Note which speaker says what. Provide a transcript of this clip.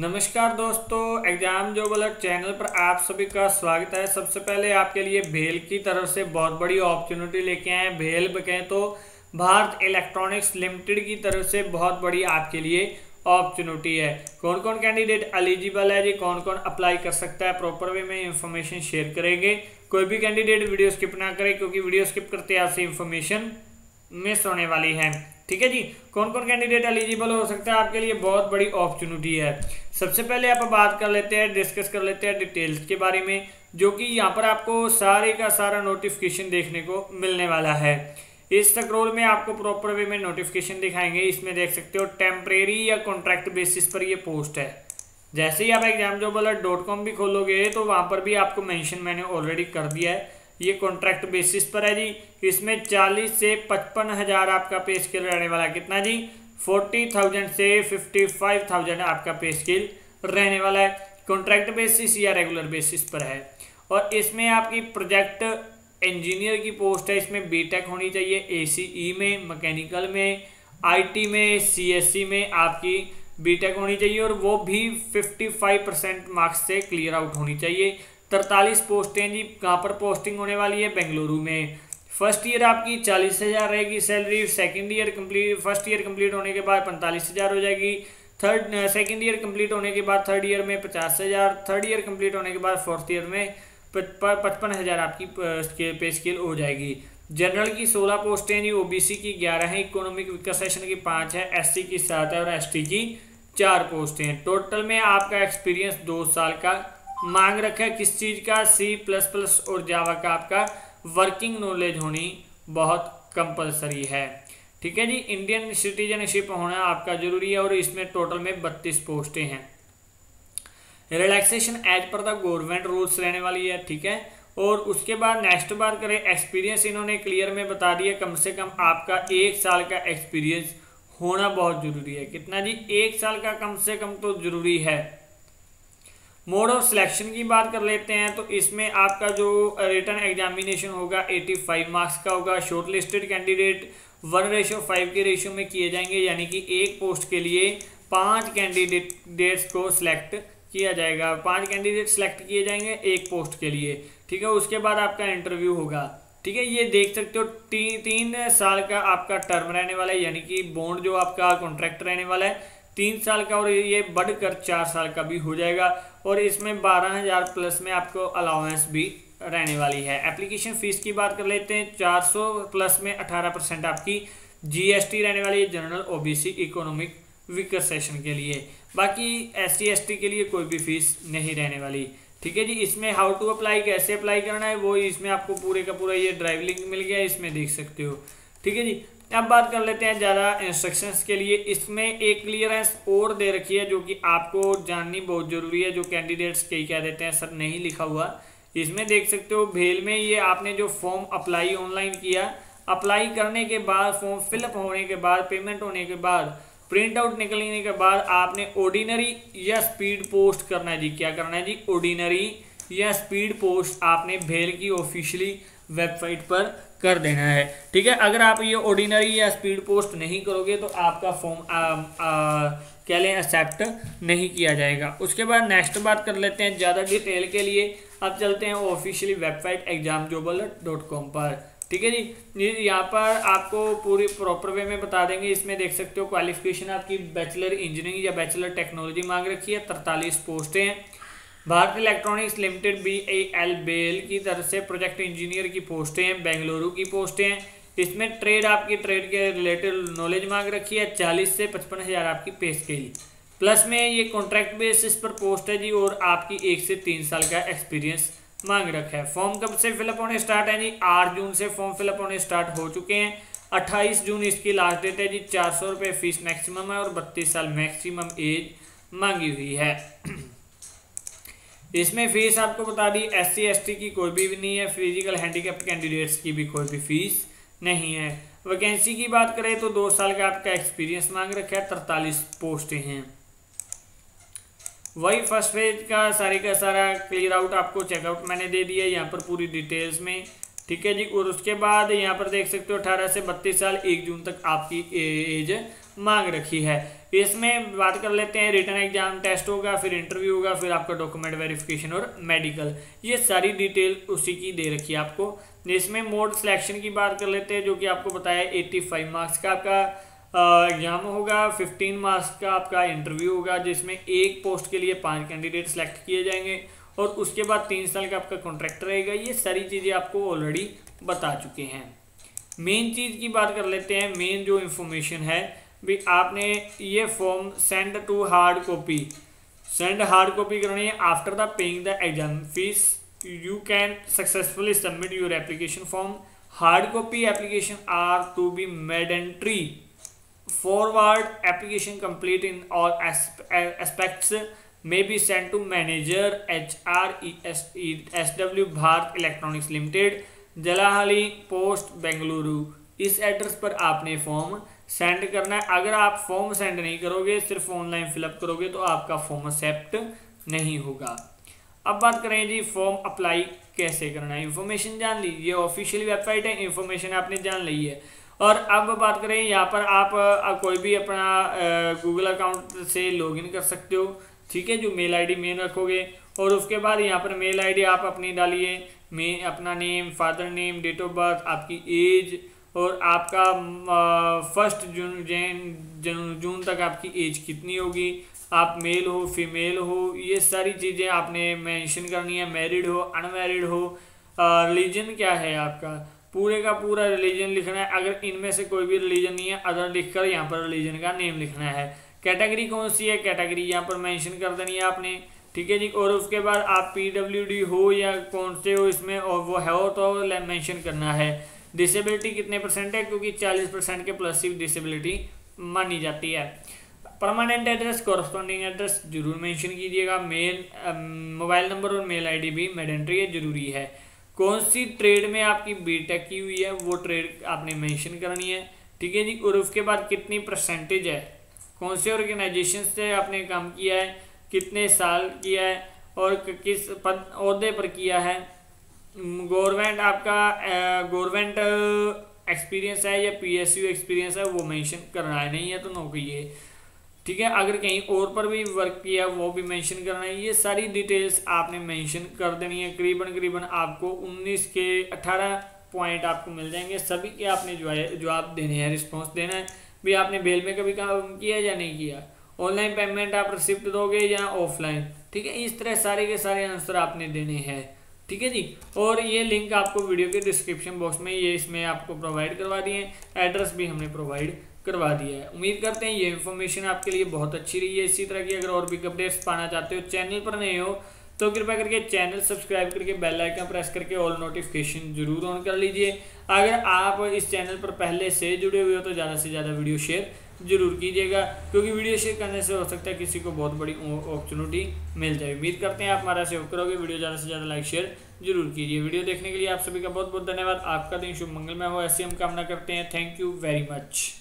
Speaker 1: नमस्कार दोस्तों, एग्ज़ाम जो अलर्ट चैनल पर आप सभी का स्वागत है। सबसे पहले आपके लिए भेल की तरफ़ से बहुत बड़ी अपॉर्चुनिटी लेके आए भेल कहें तो भारत इलेक्ट्रॉनिक्स लिमिटेड की तरफ़ से बहुत बड़ी आपके लिए अपॉर्चुनिटी है। कौन कौन कैंडिडेट एलिजिबल है जी? कौन कौन अप्लाई कर सकता है? प्रॉपर वे में इंफॉर्मेशन शेयर करेंगे। कोई भी कैंडिडेट वीडियो स्किप ना करे, क्योंकि वीडियो स्किप करते आपसे इंफॉर्मेशन मिस होने वाली है। ठीक है जी? कौन कौन कैंडिडेट एलिजिबल हो सकता है आपके लिए? बहुत बड़ी अपॉर्चुनिटी है। सबसे पहले आप बात कर लेते हैं डिस्कस कर लेते हैं डिटेल्स के बारे में, जो कि यहाँ पर आपको सारे का सारा नोटिफिकेशन देखने को मिलने वाला है। इस स्क्रोल में आपको प्रॉपर वे में नोटिफिकेशन दिखाएँगे। इसमें देख सकते हो टेम्परेरी या कॉन्ट्रैक्ट बेसिस पर ये पोस्ट है। जैसे ही आप एग्ज़ाम जॉब डॉट कॉम भी खोलोगे तो वहाँ पर भी आपको मेंशन मैंने ऑलरेडी कर दिया है। ये कॉन्ट्रैक्ट बेसिस पर है जी। इसमें चालीस से पचपन हज़ार आपका पे स्केल रहने वाला कितना जी? फोर्टी थाउज़ेंड से फिफ्टी फाइव थाउज़ेंड आपका पे स्केल रहने वाला है। कॉन्ट्रैक्ट बेसिस या रेगुलर बेसिस पर है। और इसमें आपकी प्रोजेक्ट इंजीनियर की पोस्ट है। इसमें बीटेक होनी चाहिए। एसीई में मैकेनिकल में आईटी में सीएससी में आपकी बीटेक होनी चाहिए। और वो भी 55 परसेंट मार्क्स से क्लियर आउट होनी चाहिए। तरतालीस पोस्टें जी, कहाँ पर पोस्टिंग होने वाली है? बेंगलुरु में। फ़र्स्ट ईयर आपकी चालीस हज़ार रहेगी salary second year complete first year complete होने के बाद पैंतालीस हज़ार हो जाएगी। थर्ड सेकंड ईयर कंप्लीट होने के बाद थर्ड ईयर में पचास हज़ार थर्ड ईयर कंप्लीट होने के बाद फोर्थ ईयर में पचपन हज़ार आपकी पे स्केल हो जाएगी। जनरल की सोलह पोस्टें जी ओबीसी की ग्यारह हैं इकोनॉमिक विकास सेशन की पाँच है एससी की सात है और एसटी की चार पोस्टें हैं। टोटल में आपका एक्सपीरियंस दो साल का मांग रखा है किस चीज़ का? सी प्लस प्लस और जावा का आपका वर्किंग नॉलेज होनी बहुत कंपलसरी है। ठीक है जी? इंडियन सिटीजनशिप होना आपका ज़रूरी है और इसमें टोटल में बत्तीस पोस्टें हैं। Relaxation age per the government rules रहने वाली है, ठीक है? और उसके बाद नेक्स्ट बार करें एक्सपीरियंस इन्होंने क्लियर में बता दिया, कम से कम आपका एक साल का एक्सपीरियंस होना बहुत ज़रूरी है। कितना जी? एक साल का कम से कम तो ज़रूरी है। मोड ऑफ़ सिलेक्शन की बात कर लेते हैं तो इसमें आपका जो रिटर्न एग्जामिनेशन होगा 85 मार्क्स का होगा shortlisted candidate one ratio five के रेशियो में किए जाएँगे यानी कि एक पोस्ट के लिए पाँच कैंडिडेट्स को सिलेक्ट किया जाएगा। पाँच कैंडिडेट सिलेक्ट किए जाएँगे एक पोस्ट के लिए ठीक है? उसके बाद आपका इंटरव्यू होगा ठीक है? ये देख सकते हो ती, तीन साल का आपका टर्म रहने वाला है यानी कि बॉन्ड जो आपका कॉन्ट्रैक्ट रहने वाला है तीन साल का और ये बढ़कर चार साल का भी हो जाएगा। और इसमें बारह हज़ार प्लस में आपको अलाउंस भी रहने वाली है। एप्लीकेशन फ़ीस की बात कर लेते हैं, चार सौ प्लस में अठारह परसेंट आपकी जीएसटी रहने वाली है general OBC economic weaker section के लिए। बाकी एस सी के लिए कोई भी फ़ीस नहीं रहने वाली। ठीक है जी, इसमें हाउ टू अप्लाई कैसे अप्लाई करना है, वो इसमें आपको पूरे का पूरा ये ड्राइव लिंक मिल गया इसमें देख सकते हो। ठीक है जी अब बात कर लेते हैं ज़्यादा इंस्ट्रक्शंस के लिए। इसमें एक क्लियरेंस और दे रखी है जो कि आपको जाननी बहुत ज़रूरी है, जो कैंडिडेट्स कई कह देते हैं, सर नहीं लिखा हुआ। इसमें देख सकते हो, भेल में ये आपने जो फॉर्म अप्लाई ऑनलाइन किया अप्लाई करने के बाद फॉर्म फिलअप होने के बाद पेमेंट होने के बाद प्रिंट आउट निकलने के बाद आपने ऑर्डिनरी या स्पीड पोस्ट करना है जी। क्या करना है जी? ऑर्डिनरी या स्पीड पोस्ट आपने भेल की ऑफिशियली वेबसाइट पर कर देना है। ठीक है? अगर आप ये ऑर्डिनरी या स्पीड पोस्ट नहीं करोगे तो आपका फॉर्म क्या लें एक्सेप्ट नहीं किया जाएगा। उसके बाद नेक्स्ट बात कर लेते हैं ज़्यादा डिटेल के लिए। अब चलते हैं officially website exam dot com पर। ठीक है जी? यहाँ पर आपको पूरी प्रॉपर वे में बता देंगे। इसमें देख सकते हो क्वालिफिकेशन आपकी बैचलर इंजीनियरिंग या बैचलर टेक्नोलॉजी मांग रखी है। तरतालीस पोस्टें हैं। Bharat Electronics Limited B L BEL की तरफ़ से प्रोजेक्ट इंजीनियर की पोस्टें हैं, बेंगलुरु की पोस्टें हैं। इसमें ट्रेड आपकी ट्रेड के रिलेटेड नॉलेज मांग रखी है, चालीस से पचपन हज़ार आपकी पे स्केल प्लस में ये कॉन्ट्रैक्ट बेसिस पर पोस्ट है जी, और आपकी एक से तीन साल का एक्सपीरियंस मांग रखा है। फॉर्म कब से फिलअप होने स्टार्ट है जी? आठ जून से फॉर्म फिलअप होने स्टार्ट हो चुके हैं। अट्ठाईस जून इसकी लास्ट डेट है जी, चार सौ रुपये फ़ीस मैक्सिमम है, और बत्तीस साल मैक्सिमम एज मांगी हुई है। इसमें फ़ीस आपको बता दी एस सी की कोई भी नहीं है फ़िज़िकल हैंडीकैप्ड कैंडिडेट्स की भी कोई भी फ़ीस नहीं है। वैकेंसी की बात करें तो दो साल का आपका एक्सपीरियंस मांग रखा है, तरतालीस पोस्टें हैं। वही फ़र्स्ट पेज का सारी का सारा क्लियर आउट आपको चेकआउट मैंने दे दिया यहाँ पर पूरी डिटेल्स में। ठीक है जी, और उसके बाद यहाँ पर देख सकते हो अठारह से बत्तीस साल, एक जून तक आपकी एज मांग रखी है। इसमें बात कर लेते हैं रिटर्न एग्ज़ाम टेस्ट होगा, फिर इंटरव्यू होगा, फिर आपका डॉक्यूमेंट वेरिफिकेशन और मेडिकल ये सारी डिटेल उसी की दे रखी है आपको। इसमें मोड सिलेक्शन की बात कर लेते हैं, जो कि आपको बताया एट्टी फाइव मार्क्स का आपका एग्ज़ाम होगा फिफ्टीन मार्क्स का आपका इंटरव्यू होगा, जिसमें एक पोस्ट के लिए पाँच कैंडिडेट सेलेक्ट किए जाएँगे और उसके बाद तीन साल का आपका कॉन्ट्रैक्ट रहेगा। ये सारी चीज़ें आपको ऑलरेडी बता चुके हैं। मेन चीज़ की बात कर लेते हैं मेन जो इन्फॉर्मेशन है भी आपने ये form send to hard copy send hard copy करनी है after the paying the exam fees you can successfully submit your application form hard copy application are to be mandatory forward application complete in all aspects may be sent to manager HR SW Bharat Electronics Limited Jalahalli post Bengaluru इस address पर आपने form send करना है। अगर आप form send नहीं करोगे सिर्फ़ ऑनलाइन फिलअप करोगे तो आपका फॉर्म एक्सेप्ट नहीं होगा। अब बात करें जी फॉर्म अप्लाई कैसे करना है। इन्फॉर्मेशन जान ली ये ऑफिशियल वेबसाइट है इन्फॉर्मेशन आपने जान ली है। और अब बात करें यहाँ पर आप, आप कोई भी अपना गूगल अकाउंट से लॉगिन कर सकते हो। ठीक है जो मेल आईडी मेन रखोगे। और उसके बाद यहाँ पर मेल आईडी आप अपनी डालिए। मे अपना name father name date of birth आपकी एज और आपका फ़र्स्ट जून जैन जून तक आपकी एज कितनी होगी? आप मेल हो फीमेल हो, ये सारी चीज़ें आपने मेंशन करनी है। मैरिड हो अनमैरिड हो रिलीजन क्या है आपका? पूरे का पूरा रिलीजन लिखना है। अगर इनमें से कोई भी रिलीजन नहीं है अदर लिखकर यहाँ पर रिलीजन का नेम लिखना है। कैटेगरी कौन सी है? कैटेगरी यहाँ पर मेंशन कर देनी है आपने। ठीक है जी? और उसके बाद आप पीडब्ल्यूडी हो या कौन से हो, इसमें और वो है हो तो मेंशन करना है। डिसेबिलिटी कितने परसेंट है? क्योंकि 40 परसेंट के प्लस ही डिसेबिलिटी मानी जाती है। परमानेंट एड्रेस कॉरस्पॉन्डिंग एड्रेस ज़रूर मेंशन कीजिएगा। मेल मोबाइल नंबर और मेल आईडी भी मेडेंट्री है, ज़रूरी है। कौन सी ट्रेड में आपकी बीटेक की हुई है, वो ट्रेड आपने मेंशन करनी है। ठीक है जी? और उसके बाद कितनी परसेंटेज है? कौन से ऑर्गेनाइजेशन से आपने काम किया है? कितने साल किया है? और किस पद अहदे पर किया है? गवर्नमेंट आपका गवर्नमेंट एक्सपीरियंस है या पीएसयू एक्सपीरियंस है, वो मेंशन करना है। नहीं है तो नो कहिए। ठीक है, अगर कहीं और पर भी वर्क किया, वो भी मेंशन करना है। ये सारी डिटेल्स आपने मेंशन कर देनी है। करीबन करीबन आपको 19 के 18 पॉइंट आपको मिल जाएँगे। सभी के आपने जो है, जवाब देने हैं रिस्पॉन्स देना है। भी आपने बेल में कभी काम किया या नहीं किया? ऑनलाइन पेमेंट आप रिसिप्ट दोगे या ऑफलाइन ठीक है, इस तरह सारे के सारे आंसर आपने देने हैं। ठीक है जी? और ये लिंक आपको वीडियो के डिस्क्रिप्शन बॉक्स में, ये इसमें आपको प्रोवाइड करवा दिए हैं। एड्रेस भी हमने प्रोवाइड करवा दिया है। उम्मीद करते हैं ये इन्फॉर्मेशन आपके लिए बहुत अच्छी रही है। इसी तरह की अगर और भी अपडेट्स पाना चाहते हो चैनल पर नहीं हो तो कृपया करके चैनल सब्सक्राइब करके बेल आइकन प्रेस करके ऑल नोटिफिकेशन ज़रूर ऑन कर लीजिए। अगर आप इस चैनल पर पहले से जुड़े हुए हो तो ज़्यादा से ज़्यादा वीडियो शेयर ज़रूर कीजिएगा, क्योंकि वीडियो शेयर करने से हो सकता है किसी को बहुत बड़ी अपॉर्चुनिटी मिल जाए। उम्मीद करते हैं आप हमारा सहयोग करोगे। वीडियो ज़्यादा से ज़्यादा लाइक शेयर ज़रूर कीजिए। वीडियो देखने के लिए आप सभी का बहुत बहुत धन्यवाद। आपका दिन शुभ मंगलमय हो। ऐसी हम कामना करते हैं। Thank you very much